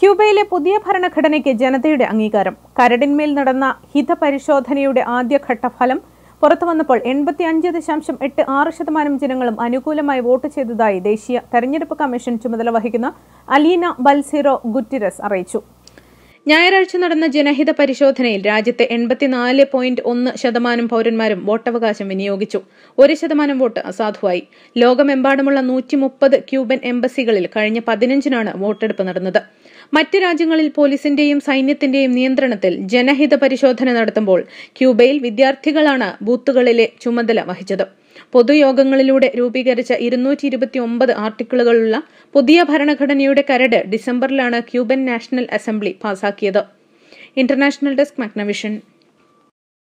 ക്യൂബയിലെ പുതിയ ഭരണഘടനയ്ക്ക് ജനതയുടെ അംഗീകാരം. കരടിന്മേൽ നടന്ന ഹിതപരിശോധനയുടെ ആദ്യഘട്ട ഫലം പുറത്തു വന്നപ്പോൾ എൺപത്തി അഞ്ച് ദശാംശം എട്ട് ആറ് ശതമാനം ജനങ്ങളും അനുകൂലമായി വോട്ട് ചെയ്തതായി ദേശീയ തെരഞ്ഞെടുപ്പ് കമ്മീഷൻ ചുമതല വഹിക്കുന്ന അലീന ബൽസിറോ ഗുറ്റിരസ് അറിയിച്ചു. ഞായറാഴ്ച നടന്ന ജനഹിത പരിശോധനയിൽ രാജ്യത്തെ എൺപത്തിനാല് പോയിന്റ് ഒന്ന് ശതമാനം പൌരന്മാരും വോട്ടവകാശം വിനിയോഗിച്ചു. ഒരു ശതമാനം വോട്ട് അസാധുവായി. ലോകമെമ്പാടുമുള്ള നൂറ്റി മുപ്പത് ക്യൂബൻ എംബസികളിൽ കഴിഞ്ഞ പതിനഞ്ചിനാണ് വോട്ടെടുപ്പ് നടന്നത്. മറ്റ് രാജ്യങ്ങളിൽ പോലീസിന്റെയും സൈന്യത്തിന്റെയും നിയന്ത്രണത്തിൽ ജനഹിത പരിശോധന നടത്തുമ്പോൾ ക്യൂബയിൽ വിദ്യാർത്ഥികളാണ് ബൂത്തുകളിലെ ചുമതല വഹിച്ചത്. പൊതുയോഗങ്ങളിലൂടെ രൂപീകരിച്ച ഇരുന്നൂറ്റി ഇരുപത്തി ഒമ്പത് ആർട്ടിക്കിളുകളുള്ള പുതിയ ഭരണഘടനയുടെ കരട് ഡിസംബറിലാണ് ക്യൂബൻ നാഷണൽ അസംബ്ലി പാസാക്കിയത്. International desk Magnavision.